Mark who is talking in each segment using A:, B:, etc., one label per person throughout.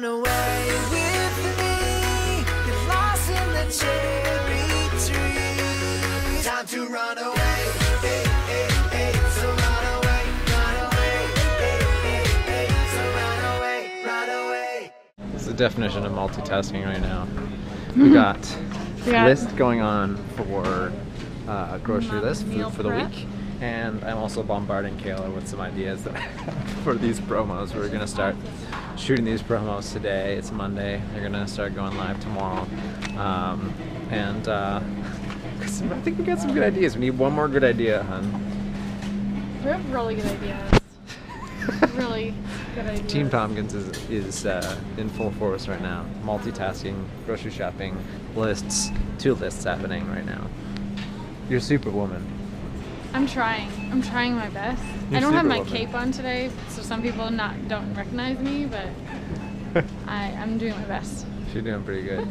A: run away with me. Get lost in the cherry tree. Time to run away. Hey, hey, hey. So run away, run away. Hey, hey, hey. So run away, run away.
B: It's the definition of multitasking right now. We got
C: We got-
B: list going on for uh, grocery list, food for the
C: prep.
B: week, and I'm also bombarding Kayla with some ideas for these promos. We're gonna start shooting these promos today. It's Monday. They're gonna start going live tomorrow, um, and uh, I think we got some good ideas. We need one more good idea, hun.
C: We have really good ideas. really good ideas.
B: Team Tompkins is, is uh, in full force right now. Multitasking, grocery shopping, lists, two lists happening right now. You're superwoman.
C: I'm trying. I'm trying my best.
B: You're
C: I don't have my cape on today, so some people not don't recognize me, but I, I'm doing my best.
B: She's doing pretty good.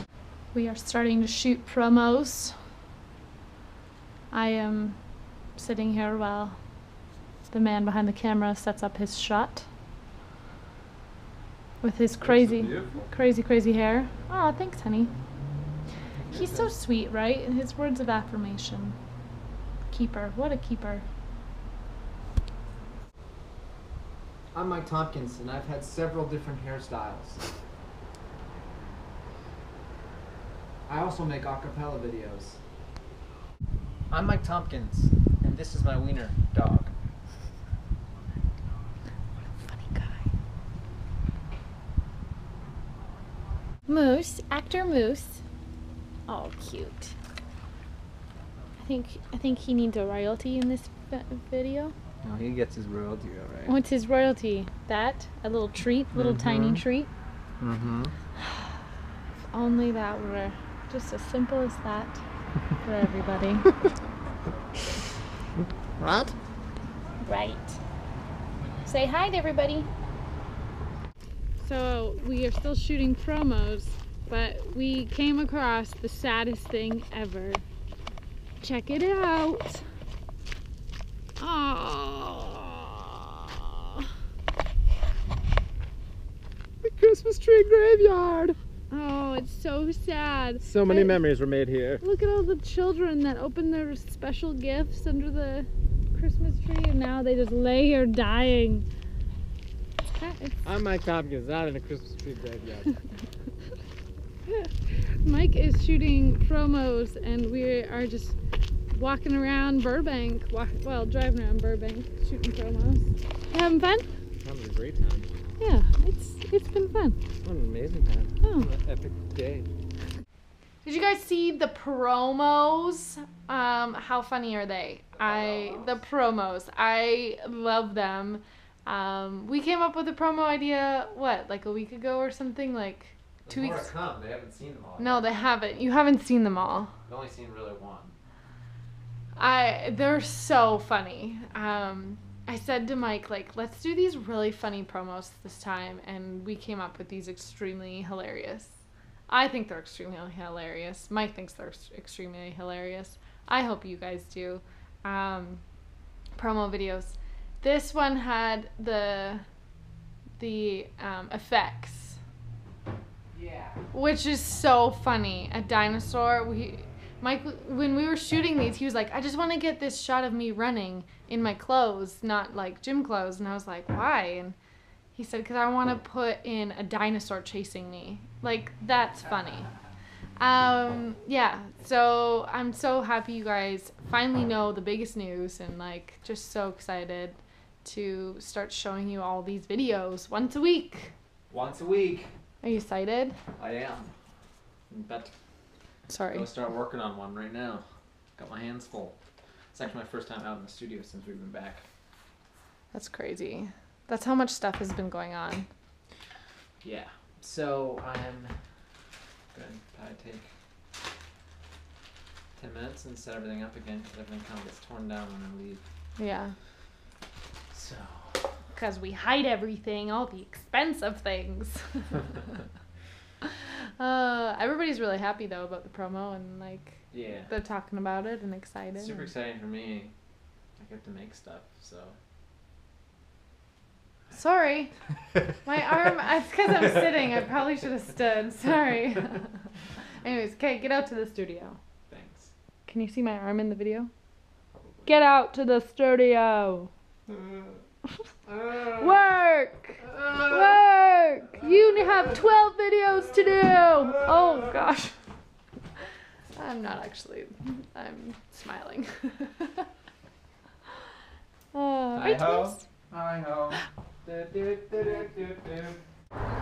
C: We are starting to shoot promos. I am sitting here while the man behind the camera sets up his shot with his crazy, crazy, crazy hair. Oh, thanks, honey. He's so sweet, right? His words of affirmation. Keeper. What a keeper.
D: I'm Mike Tompkins, and I've had several different hairstyles. I also make acapella videos. I'm Mike Tompkins, and this is my wiener dog.
C: Funny guy. Moose, actor Moose. Oh, cute. I think I think he needs a royalty in this video.
B: No, he gets his royalty all right.
C: What's his royalty? That a little treat, little tiny
B: Mhm.
C: treat.
B: Mm-hmm.
C: If only that were just as simple as that for everybody.
B: What?
C: Right. Say hi to everybody. So we are still shooting promos, but we came across the saddest thing ever. Check it out. Oh.
E: The Christmas tree graveyard.
C: Oh, it's so sad.
E: So many
C: I-
E: memories were made here.
C: Look at all the children that opened their special gifts under the Christmas tree, and now they just lay here dying. It's
E: I'm Mike Tompkins, not in a Christmas tree graveyard.
C: Mike is shooting promos, and we are just walking around Burbank. Wa- well, driving around Burbank, shooting promos. You having fun?
E: Having a great time.
C: Yeah, it's it's been fun.
E: What an amazing time.
C: Oh.
E: What an epic day.
C: Did you guys see the promos? Um, how funny are they? I the promos. I love them. Um, we came up with a promo idea what, like a week ago or something, like two
B: More to
C: weeks.
B: come. They haven't seen them all.
C: No,
B: yet.
C: they haven't. You haven't seen them all.
B: I've only seen really one.
C: I they're so funny. Um, I said to Mike like, let's do these really funny promos this time, and we came up with these extremely hilarious. I think they're extremely hilarious. Mike thinks they're extremely hilarious. I hope you guys do. Um, promo videos. This one had the the um, effects
D: Yeah.
C: which is so funny. A dinosaur. We, Mike, when we were shooting these, he was like, "I just want to get this shot of me running in my clothes, not like gym clothes." And I was like, "Why?" And he said, "Cause I want to put in a dinosaur chasing me. Like that's funny." Um, yeah. So I'm so happy you guys finally know the biggest news, and like just so excited to start showing you all these videos once a week.
B: Once a week.
C: Are you excited?
B: I am. Bet.
C: Sorry.
B: Gonna start working on one right now. Got my hands full. It's actually my first time out in the studio since we've been back.
C: That's crazy. That's how much stuff has been going on.
B: Yeah. So I'm gonna probably take ten minutes and set everything up again because everything kind of gets torn down when I leave.
C: Yeah.
B: So.
C: Because we hide everything, all the expensive things. uh, everybody's really happy though about the promo and like
B: Yeah.
C: they're talking about it and excited.
B: Super
C: and-
B: exciting for me. I get to make stuff, so
C: Sorry. My arm, it's because I'm sitting. I probably should have stood. Sorry. Anyways, okay, get out to the studio.
B: Thanks.
C: Can you see my arm in the video? Get out to the studio. Work! Work! You have 12 videos to do! Oh gosh. I'm not actually. I'm smiling. uh, right, Thomas?
B: Hi ho.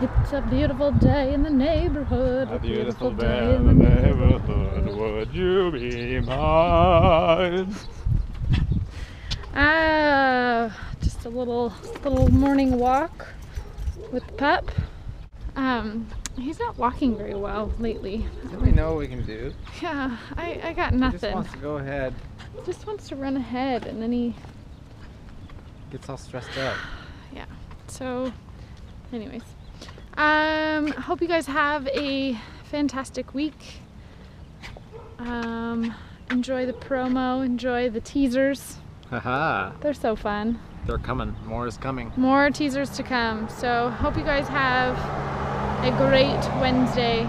C: It's a beautiful day in the neighborhood.
F: A beautiful day in the neighborhood, would you be mine?
C: Ah, just a little little morning walk with the pup. Um, he's not walking very well lately.
B: Do we know what we can do?
C: Yeah, I, I got
B: He
C: nothing.
B: just wants to go ahead.
C: He just wants to run ahead and then he
B: Gets all stressed out. Yeah.
C: So anyways um hope you guys have a fantastic week um enjoy the promo enjoy the teasers
B: Haha.
C: they're so fun
B: They're coming. More is coming.
C: more teasers to come so hope you guys have a great wednesday